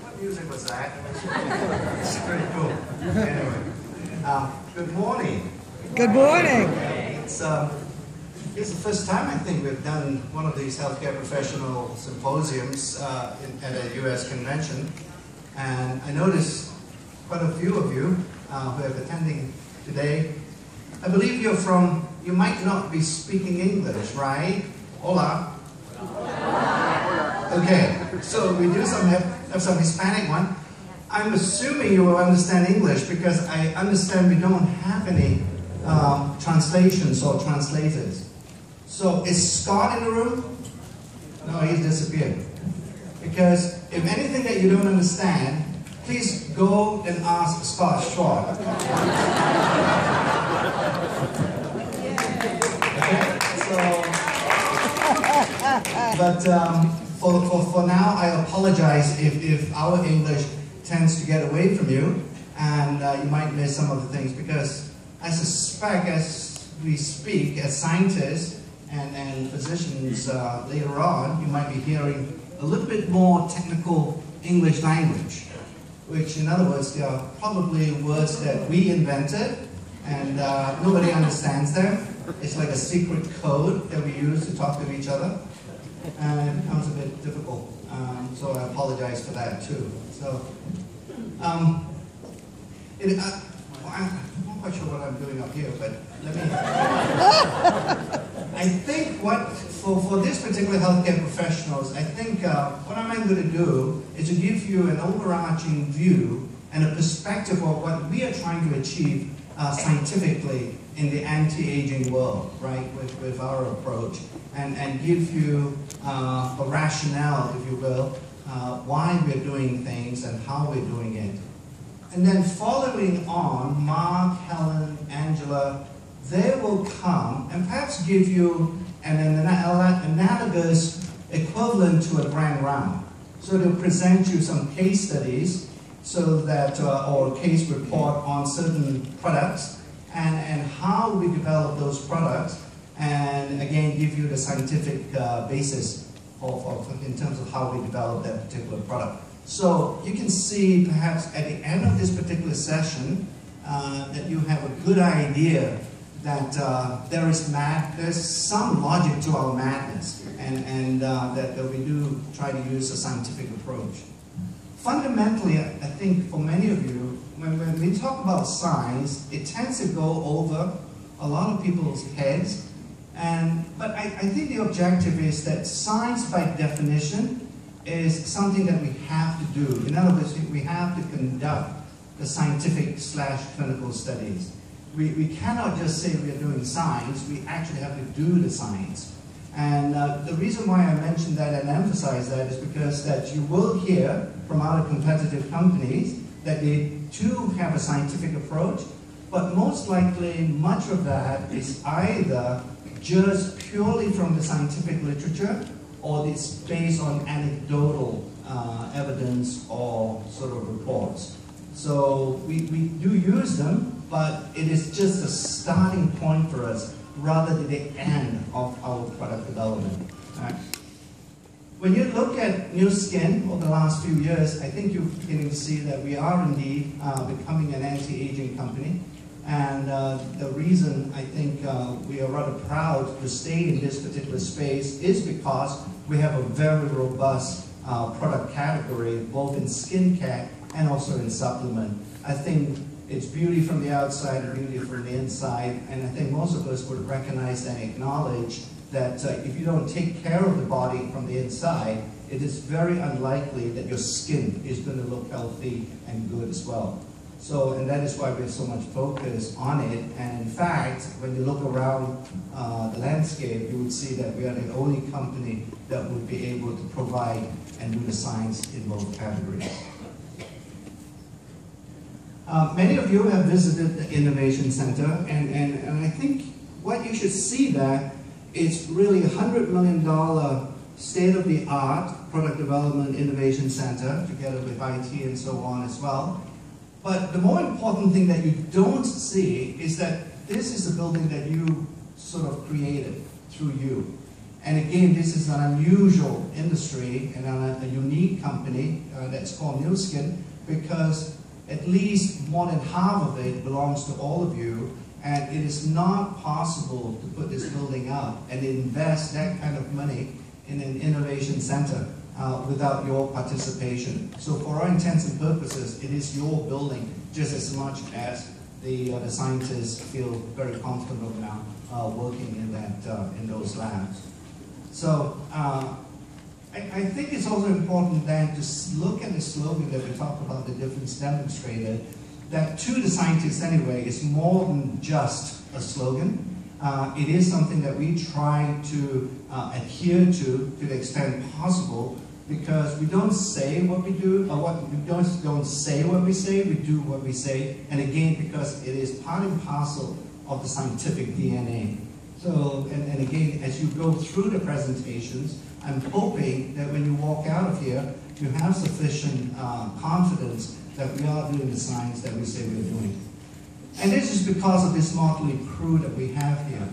What music was that? it's pretty cool. Anyway, um, good morning. Good morning. It's, um, it's the first time I think we've done one of these healthcare professional symposiums uh, in, at a U.S. convention, and I noticed quite a few of you uh, who are attending today. I believe you're from. You might not be speaking English, right? Hola. Okay, so we do some have, some Hispanic one. I'm assuming you will understand English because I understand we don't have any um, translations or translators. So is Scott in the room? No, he's disappeared. Because if anything that you don't understand, please go and ask Scott Short. But um, for, for, for now, I apologize if, if our English tends to get away from you and uh, you might miss some of the things because I suspect as we speak, as scientists and, and physicians uh, later on, you might be hearing a little bit more technical English language, which in other words, they are probably words that we invented and uh, nobody understands them. It's like a secret code that we use to talk to each other and it becomes a bit difficult. Um, so I apologize for that too. So, um, it, uh, well, I'm not quite sure what I'm doing up here, but let me. I think what for, for this particular healthcare professionals, I think uh, what I'm going to do is to give you an overarching view and a perspective of what we are trying to achieve uh, scientifically in the anti-aging world, right, with, with our approach, and, and give you uh, a rationale, if you will, uh, why we're doing things and how we're doing it. And then following on, Mark, Helen, Angela, they will come and perhaps give you an, an analogous equivalent to a grand round. So they'll present you some case studies so that, uh, or case report on certain products and, and how we develop those products and again give you the scientific uh, basis of, of, in terms of how we develop that particular product. So you can see perhaps at the end of this particular session uh, that you have a good idea that uh, there is mad, there's some logic to our madness and, and uh, that, that we do try to use a scientific approach. Fundamentally, I think for many of you, when, when we talk about science, it tends to go over a lot of people's heads. And, but I, I think the objective is that science by definition is something that we have to do. In other words, we have to conduct the scientific slash clinical studies. We, we cannot just say we're doing science, we actually have to do the science. And uh, the reason why I mention that and emphasize that is because that you will hear from other competitive companies that they too have a scientific approach, but most likely much of that is either just purely from the scientific literature or it's based on anecdotal uh, evidence or sort of reports. So we, we do use them, but it is just a starting point for us rather than the end of our product development. When you look at Nu Skin over the last few years, I think you're beginning to see that we are indeed uh, becoming an anti-aging company. And uh, the reason I think uh, we are rather proud to stay in this particular space is because we have a very robust uh, product category, both in skincare and also in supplement. I think it's beauty from the outside and beauty from the inside, and I think most of us would recognize and acknowledge that uh, if you don't take care of the body from the inside, it is very unlikely that your skin is going to look healthy and good as well. So, and that is why we have so much focus on it. And in fact, when you look around uh, the landscape, you would see that we are the only company that would be able to provide and do the science in both categories. Uh, many of you have visited the Innovation Center, and, and, and I think what you should see there is really a $100 million state-of-the-art product development innovation center, together with IT and so on as well. But the more important thing that you don't see is that this is a building that you sort of created through you. And again, this is an unusual industry and a, a unique company uh, that's called Nu Skin because at least more than half of it belongs to all of you and it is not possible to put this building up and invest that kind of money in an innovation center uh, without your participation. So for our intents and purposes, it is your building just as much as the, uh, the scientists feel very comfortable now uh, working in, that, uh, in those labs. So uh, I, I, think it's also important then to look at the slogan that we talked about, the difference demonstrated, that to the scientists anyway is more than just a slogan. Uh, it is something that we try to uh, adhere to to the extent possible because we don't say what we do, or what we don't, don't say what we say, we do what we say. And again, because it is part and parcel of the scientific DNA. So, and, and again, as you go through the presentations, I'm hoping that when you walk out of here, you have sufficient uh, confidence that we are doing the science that we say we're doing. And this is because of this motley crew that we have here,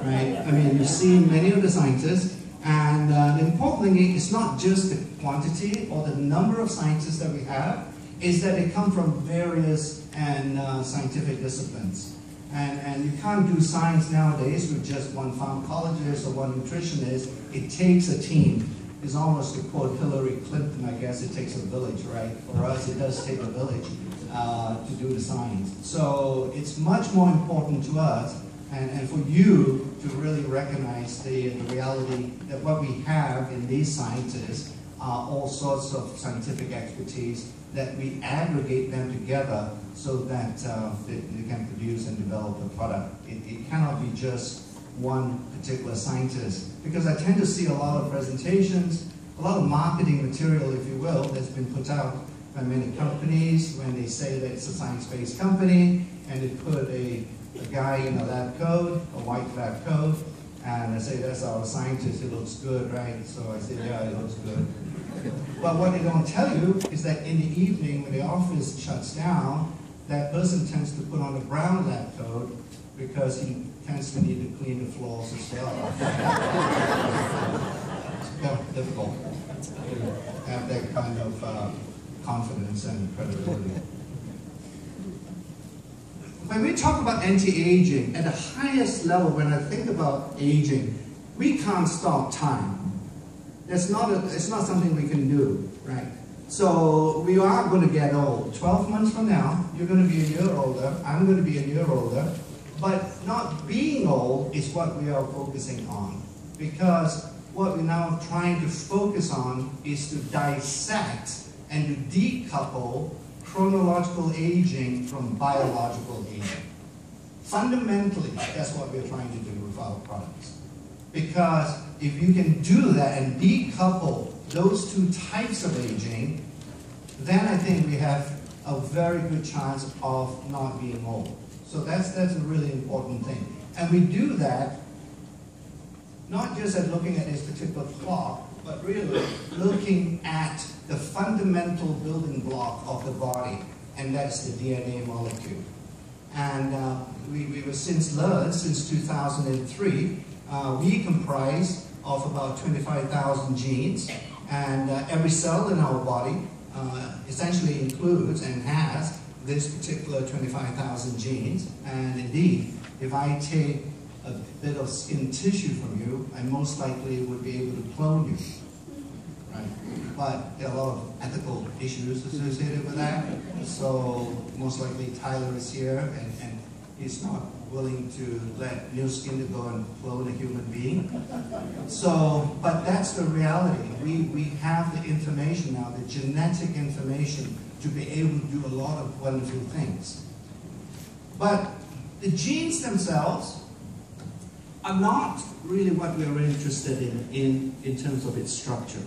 right? I mean, you've seen many of the scientists, and uh, the important thing is not just the quantity or the number of scientists that we have, is that they come from various and uh, scientific disciplines. And, and you can't do science nowadays with just one pharmacologist or one nutritionist. It takes a team. It's almost to quote Hillary Clinton, I guess it takes a village, right? For us, it does take a village uh, to do the science. So it's much more important to us and, and for you to really recognize the, the reality that what we have in these scientists are all sorts of scientific expertise that we aggregate them together so that uh, they, they, can produce and develop a product. It, it, cannot be just one particular scientist because I tend to see a lot of presentations, a lot of marketing material, if you will, that's been put out by many companies when they say that it's a science-based company and they put a, a guy in a lab coat, a white lab coat, and I say, that's our scientist, it looks good, right? So I say, yeah, it looks good. But what they don't tell you is that in the evening when the office shuts down, that person tends to put on a brown lab coat because he tends to need to clean the floors as well. it's difficult to have that kind of uh, confidence and credibility. When we talk about anti-aging, at the highest level, when I think about aging, we can't stop time. It's not, a, it's not something we can do, right? So we are going to get old. 12 months from now, you're going to be a year older, I'm going to be a year older, but not being old is what we are focusing on. Because what we're now trying to focus on is to dissect and to decouple chronological aging from biological aging. Fundamentally, that's what we're trying to do with our products. Because if you can do that and decouple those two types of aging, then I think we have a very good chance of not being old. So that's, that's a really important thing. And we do that not just at looking at this particular clock, but really looking at the fundamental building block of the body, and that's the DNA molecule. And uh, we, we were since learned, since 2003, uh, we comprise of about 25,000 genes, and uh, every cell in our body uh, essentially includes and has this particular 25,000 genes. And indeed, if I take a bit of skin tissue from you, I most likely would be able to clone you. Right? But there are a lot of ethical issues associated with that. So most likely Tyler is here and, and he's not willing to let Nu Skin to go and clone a human being. So, but that's the reality. We, we have the information now, the genetic information, to be able to do a lot of wonderful things. But the genes themselves are not really what we're interested in, in in terms of its structure.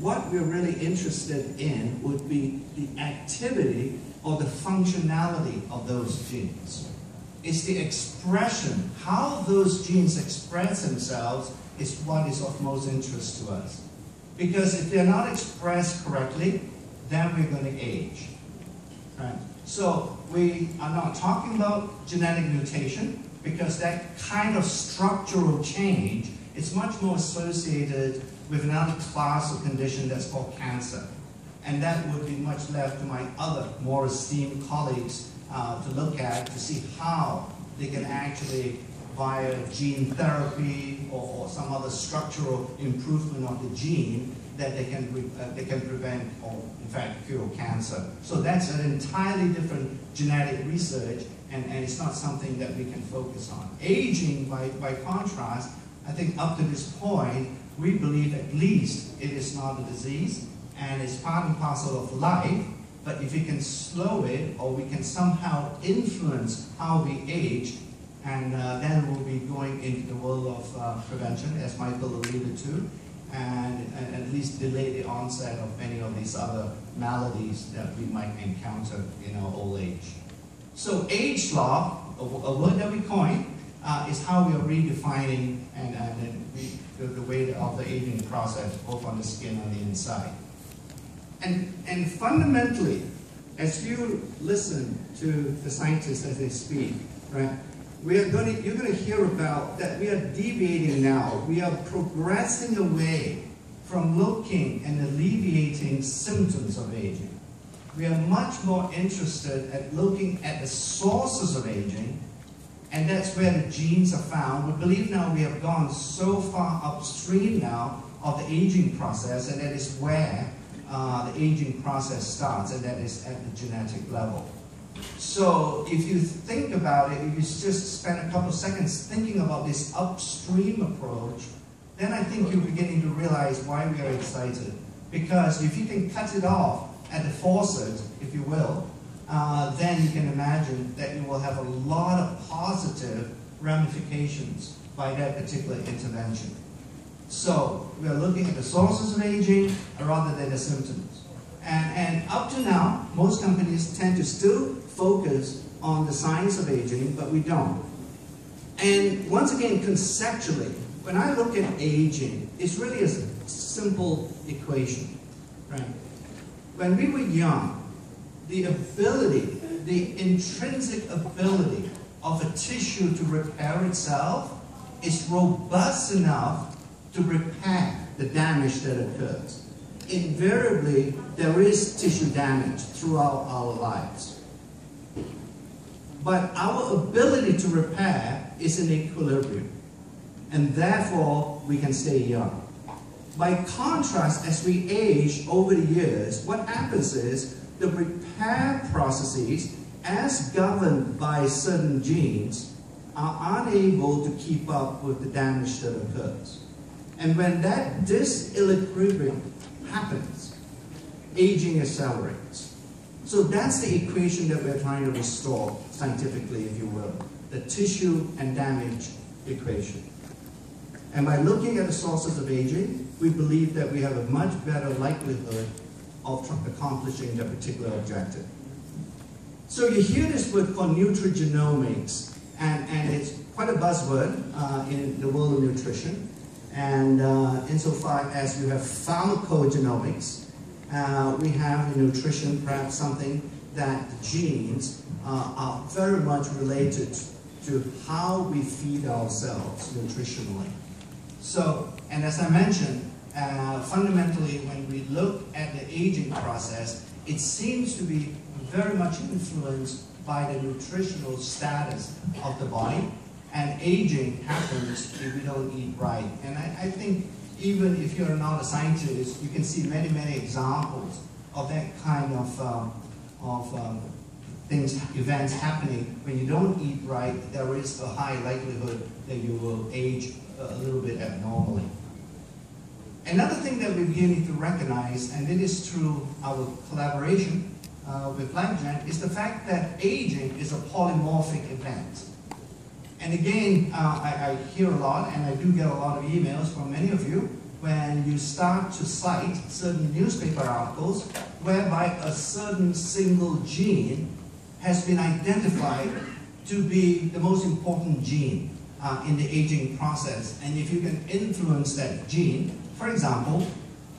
What we're really interested in would be the activity or the functionality of those genes. It's the expression, how those genes express themselves is what is of most interest to us. Because if they're not expressed correctly, then we're going to age. Right? So we are not talking about genetic mutation because that kind of structural change is much more associated with another class of condition that's called cancer. And that would be much left to my other more esteemed colleagues uh, to look at to see how they can actually, via gene therapy or, or some other structural improvement of the gene, that they can, uh, they can prevent or in fact cure cancer. So that's an entirely different genetic research and, and it's not something that we can focus on. Aging, by, by contrast, I think up to this point, we believe at least it is not a disease and it's part and parcel of life, but if we can slow it or we can somehow influence how we age, and uh, then we'll be going into the world of uh, prevention, as Michael alluded to, and, and, at least delay the onset of many of these other maladies that we might encounter in our old age. So ageLOC, a, a word that we coined, uh, is how we are redefining and, and the, the way of the aging process, both on the skin and the inside. And, and fundamentally, as you listen to the scientists as they speak, right, we are going to, you're going to hear about that we are deviating now. We are progressing away from looking and alleviating symptoms of aging. We are much more interested at looking at the sources of aging, and that's where the genes are found. We believe now we have gone so far upstream now of the aging process, and that is where uh, the aging process starts, and that is at the genetic level. So if you think about it, if you just spend a couple seconds thinking about this upstream approach, then I think you're beginning to realize why we are excited. Because if you can cut it off at the faucet, if you will, uh, then you can imagine that you will have a lot of positive ramifications by that particular intervention. So we are looking at the sources of aging rather than the symptoms. And, and up to now, most companies tend to still focus on the science of aging, but we don't. And once again, conceptually, when I look at aging, it's really a simple equation, right? When we were young, the ability, the intrinsic ability of a tissue to repair itself is robust enough to repair the damage that occurs. Invariably, there is tissue damage throughout our lives. But our ability to repair is in equilibrium. And therefore, we can stay young. By contrast, as we age over the years, what happens is the repair processes, as governed by certain genes, are unable to keep up with the damage that occurs. And when that disequilibrium happens, aging accelerates. So that's the equation that we're trying to restore scientifically, if you will, the tissue and damage equation. And by looking at the sources of aging, we believe that we have a much better likelihood of accomplishing that particular objective. So you hear this word called nutrigenomics, and, and it's quite a buzzword uh, in the world of nutrition. And uh, insofar as you have pharmacogenomics, uh, we have in nutrition perhaps something that genes uh, are very much related to how we feed ourselves nutritionally. So, and as I mentioned, uh, fundamentally when we look at the aging process, it seems to be very much influenced by the nutritional status of the body and aging happens if we don't eat right. And I, I think even if you're not a scientist, you can see many, many examples of that kind of, um, of um, things, events happening. When you don't eat right, there is a high likelihood that you will age a little bit abnormally. Another thing that we're beginning to recognize, and it is through our collaboration uh, with LifeGen, is the fact that aging is a polymorphic event. And again, uh, I, I, hear a lot, and I do get a lot of emails from many of you, when you start to cite certain newspaper articles whereby a certain single gene has been identified to be the most important gene uh, in the aging process. And if you can influence that gene, for example,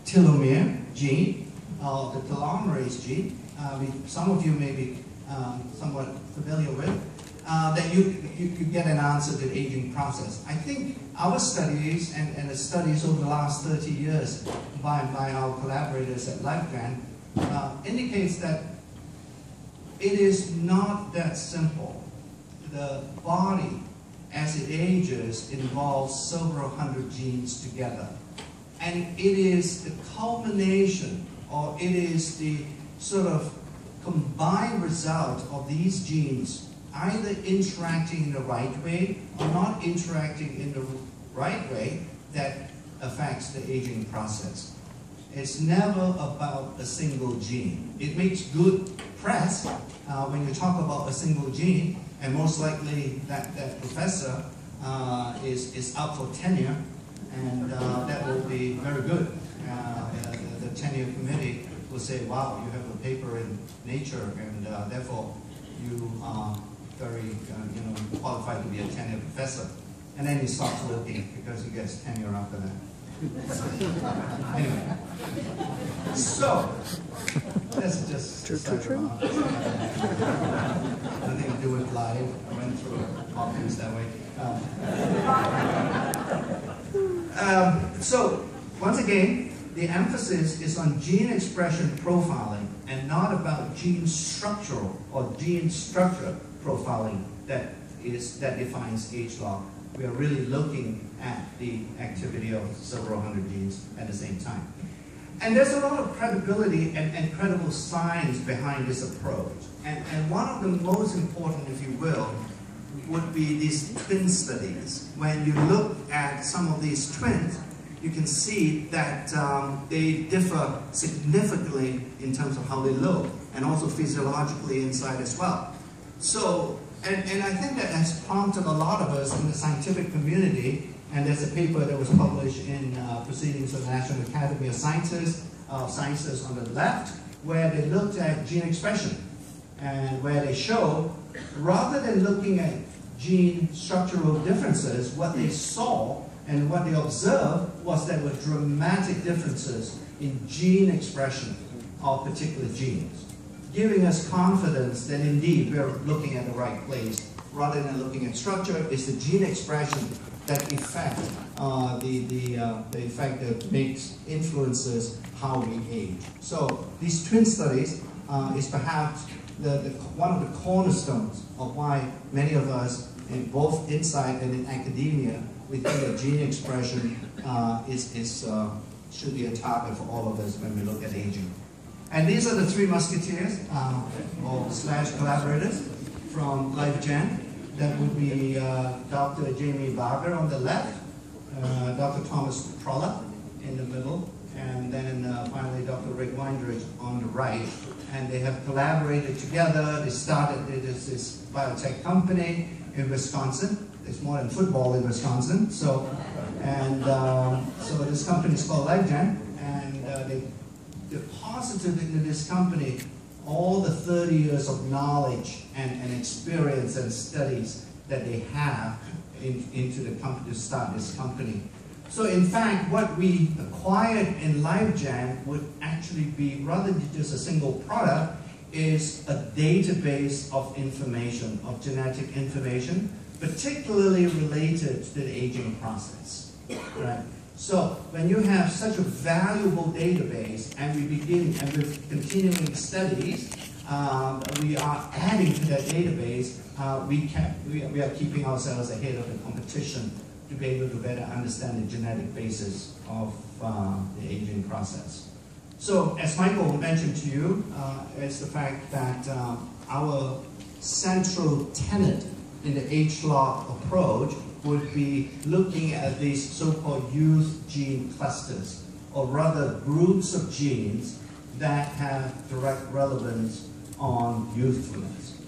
telomere gene, uh, the telomerase gene, uh, we, some of you may be um, somewhat familiar with, uh, that you, you, you get an answer to the aging process. I think our studies and, and the studies over the last 30 years by, by our collaborators at LifeGen uh, indicates that it is not that simple. The body, as it ages, involves several hundred genes together. And it is the culmination, or it is the sort of combined result of these genes either interacting in the right way or not interacting in the right way that affects the aging process. It's never about a single gene. It makes good press uh, when you talk about a single gene, and most likely that, that professor uh, is, is up for tenure, and uh, that will be very good. Uh, the, the, tenure committee will say, wow, you have a paper in Nature, and uh, therefore you very uh, you know, qualified to be a tenured professor. And then he stops looking because he gets tenure after that. anyway, so that's just true, true, true. Nothing to do with live. I went through Hopkins that way. Um, um, so once again, the emphasis is on gene expression profiling and not about gene structural or gene structure profiling that is that defines ageLOC we are really looking at the activity of several hundred genes at the same time. And there's a lot of credibility and, and credible science behind this approach. And, and one of the most important, if you will, would be these twin studies. When you look at some of these twins, you can see that um, they differ significantly in terms of how they look and also physiologically inside as well. So and, and I think that has prompted a lot of us in the scientific community, and there's a paper that was published in uh, Proceedings of the National Academy of Sciences, uh, Sciences on the left, where they looked at gene expression, and where they show, rather than looking at gene structural differences, what they saw and what they observed was there were dramatic differences in gene expression of particular genes giving us confidence that indeed we're looking at the right place rather than looking at structure. It's the gene expression that effect uh, the, the, uh, the effect that makes influences how we age. So these twin studies uh, is perhaps the, the, one of the cornerstones of why many of us, in both inside and in academia, we think that gene expression uh, is, is, uh, should be a target for all of us when we look at aging. And these are the three musketeers, uh, or slash collaborators from LifeGen. That would be uh, Dr. Jamie Barger on the left, uh, Dr. Tomas Prolla in the middle, and then uh, finally Dr. Rick Weindruch on the right. And they have collaborated together. They started this, this biotech company in Wisconsin. There's more than football in Wisconsin. So, and um, so this company is called LifeGen, and uh, they deposited into this company all the 30 years of knowledge and, and experience and studies that they have in, into the company to start this company. So in fact, what we acquired in LifeGen would actually be, rather than just a single product, is a database of information, of genetic information, particularly related to the aging process. Right? So when you have such a valuable database and we begin and with continuing studies, um, we are adding to that database, uh, we, can, we, we, are keeping ourselves ahead of the competition to be able to better understand the genetic basis of uh, the aging process. So as Michael mentioned to you, uh, it's the fact that uh, our central tenet in the ageLOC approach would be looking at these so-called youth gene clusters, or rather groups of genes that have direct relevance on youthfulness.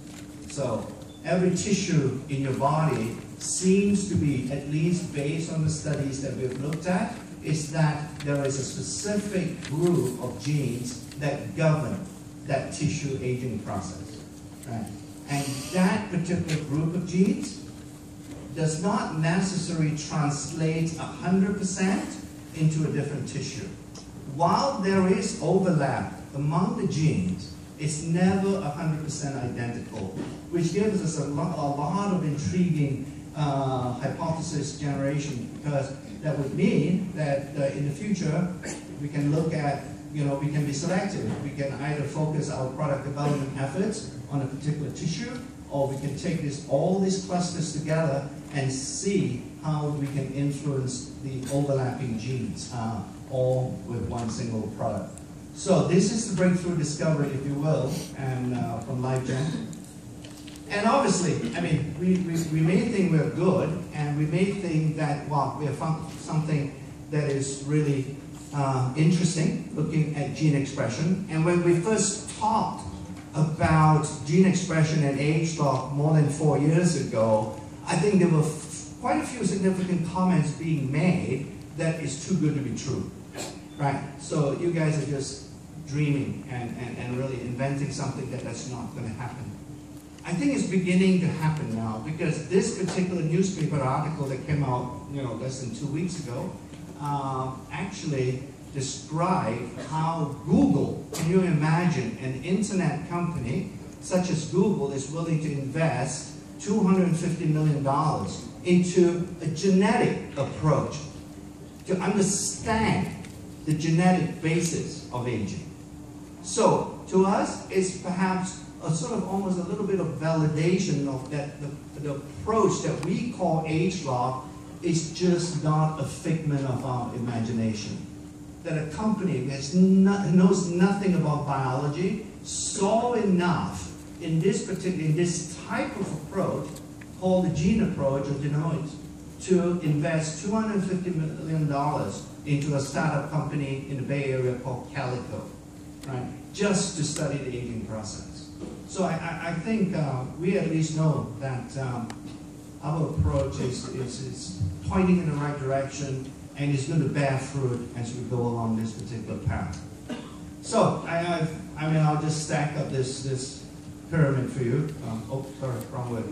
So every tissue in your body seems to be, at least based on the studies that we've looked at, is that there is a specific group of genes that govern that tissue aging process. Right? And that particular group of genes does not necessarily translate 100% into a different tissue. While there is overlap among the genes, It's never 100% identical, which gives us a lot, a lot of intriguing uh, hypothesis generation because that would mean that uh, in the future we can look at, you know, we can be selective. We can either focus our product development efforts on a particular tissue or we can take this, all these clusters together and see how we can influence the overlapping genes uh, all with one single product. So this is the breakthrough discovery, if you will, and uh, from LifeGen. And obviously, I mean, we, we, we may think we're good, and we may think that, well, we have found something that is really uh, interesting, looking at gene expression. And when we first talked about gene expression and ageLOC more than four years ago, I think there were quite a few significant comments being made that is too good to be true. Right? So you guys are just dreaming and, and, and really inventing something that that's not going to happen. I think it's beginning to happen now because this particular newspaper article that came out, you know, less than two weeks ago, uh, actually described how Google, can you imagine an internet company such as Google is willing to invest $250 million into a genetic approach to understand the genetic basis of aging. So, to us, it's perhaps a sort of almost a little bit of validation of that the, the approach that we call ageLOC is just not a figment of our imagination. That a company that knows nothing about biology saw enough in this particular in this type of approach called the gene approach of genoids to invest $250 million into a startup company in the Bay Area called Calico, right? Just to study the aging process. So I, I, I think uh, we at least know that um, our approach is, is, is pointing in the right direction and is going to bear fruit as we go along this particular path. So I, i I mean, I'll just stack up this, this pyramid for you. Um, oh, sorry, wrong way.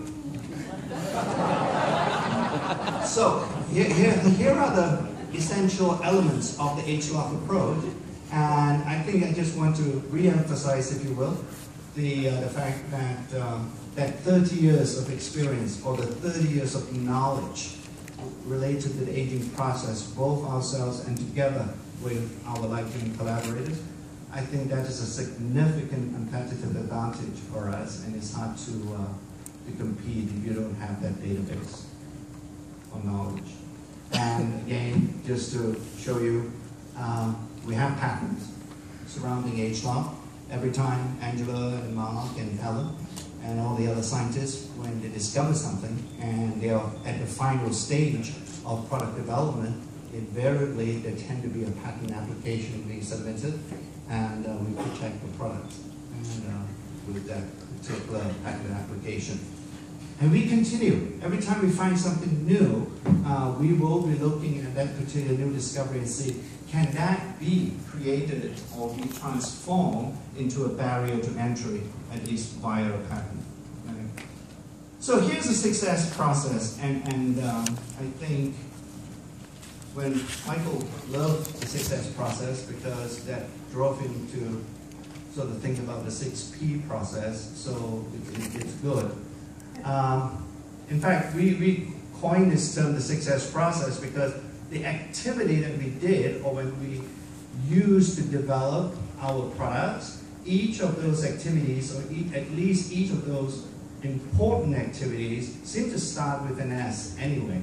so here, here, are the essential elements of the ageLOC approach. And I think I just want to re-emphasize, if you will, the, uh, the fact that, um, that 30 years of experience or the 30 years of knowledge related to the aging process, both ourselves and together with our LifeGen collaborators, I think that is a significant competitive advantage for us, and it's hard to, uh, to compete if you don't have that database of knowledge. And again, just to show you, um, we have patents surrounding ageLOC. Every time Angela and Mark and Ellen and all the other scientists, when they discover something and they are at the final stage of product development, invariably there tend to be a patent application being submitted and uh, we protect the product and, uh, with that particular patent application. And we continue. Every time we find something new, uh, we will be looking at that particular new discovery and see, can that be created or be transformed into a barrier to entry, at least via a patent? So here's the success process, and, and um, I think when Michael loved the success process because that drove him to sort of think about the 6P process, so it, it, it's good. Um, in fact, we, we coined this term the success process because the activity that we did or when we used to develop our products, each of those activities, or at least each of those important activities, seem to start with an S anyway.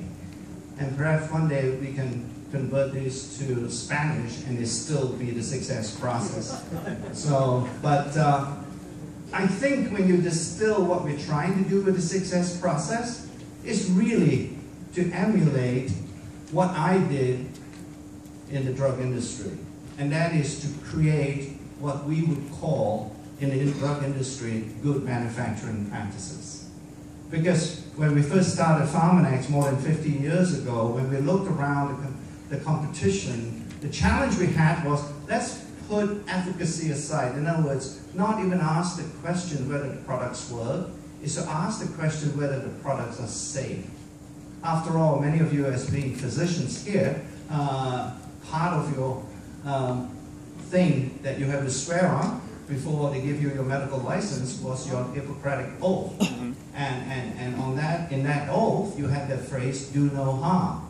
And perhaps one day we can convert this to Spanish and it still be the success process. so, but uh, I think when you distill what we're trying to do with the success process, it's really to emulate what I did in the drug industry. And that is to create what we would call in the drug industry good manufacturing practices. Because when we first started Pharmanex more than 15 years ago, when we looked around the, the competition, the challenge we had was let's put efficacy aside. In other words, not even ask the question whether the products work, is to ask the question whether the products are safe. After all, many of you as being physicians here, uh, part of your um, thing that you have to swear on before they give you your medical license was your Hippocratic oath. And, and, and on that, in that oath, you had the phrase, do no harm.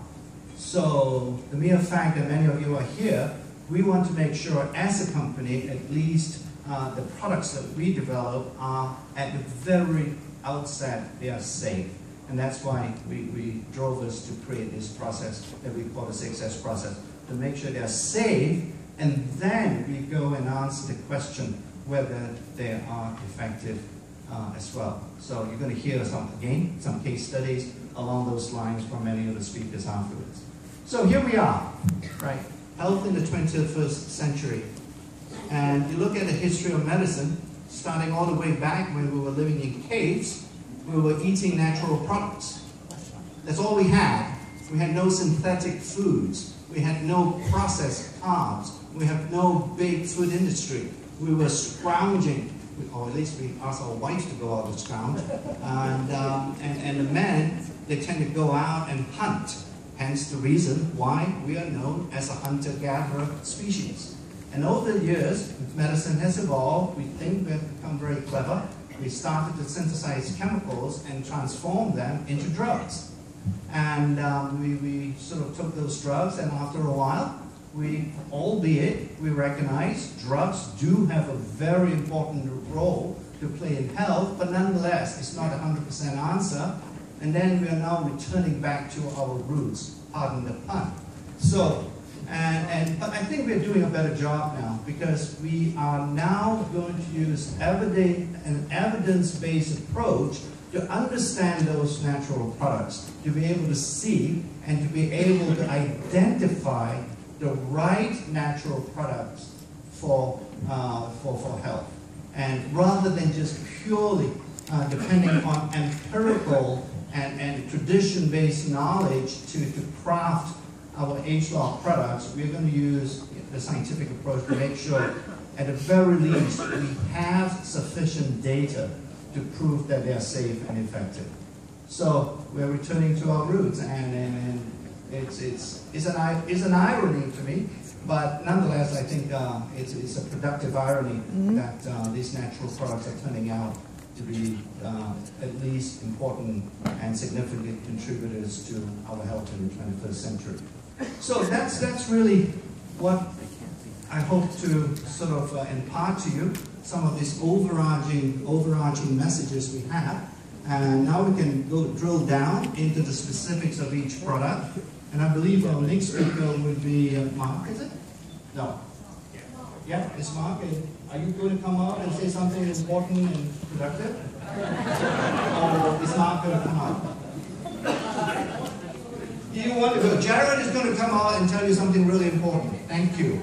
So the mere fact that many of you are here, we want to make sure as a company, at least uh, the products that we develop are at the very outset, they are safe. And that's why we, we drove us to create this process that we call the 6S process, to make sure they're safe, and then we go and answer the question whether they are effective uh, as well. So you're going to hear some, again, some case studies along those lines from many of the speakers afterwards. So here we are, right? Health in the 21st century. And you look at the history of medicine, starting all the way back when we were living in caves, we were eating natural products. That's all we had. We had no synthetic foods. We had no processed carbs. We have no big food industry. We were scrounging, or at least we asked our wives to go out and scrounge. And, um, and, and the men, they tend to go out and hunt. Hence the reason why we are known as a hunter-gatherer species. And over the years, medicine has evolved. We think we've become very clever. We started to synthesize chemicals and transform them into drugs. And um, we, we sort of took those drugs, and after a while, we, albeit we recognize drugs do have a very important role to play in health, but nonetheless, it's not a 100% answer. And then we are now returning back to our roots, pardon the pun. So, and, and but I think we're doing a better job now because we are now going to use evidence, an evidence-based approach to understand those natural products, to be able to see and to be able to identify the right natural products for, uh, for, for health. And rather than just purely uh, depending on empirical and, and tradition-based knowledge to, to craft our ageLOC products, we're going to use the scientific approach to make sure, at the very least, we have sufficient data to prove that they're safe and effective. So we're returning to our roots, and, and, and it's, it's, it's, an, it's an irony to me, but nonetheless, I think uh, it's, it's a productive irony mm -hmm. that uh, these natural products are turning out to be uh, at least important and significant contributors to our health in the 21st century. So that's, that's really what I hope to sort of uh, impart to you, some of these overarching, overarching messages we have. And now we can go drill down into the specifics of each product. And I believe our next speaker would be uh, Mark, is it? No. Yeah, it's Mark. Are you going to come out and say something important and productive? or is Mark going to come out? You want to go. Jared is going to come out and tell you something really important. Thank you.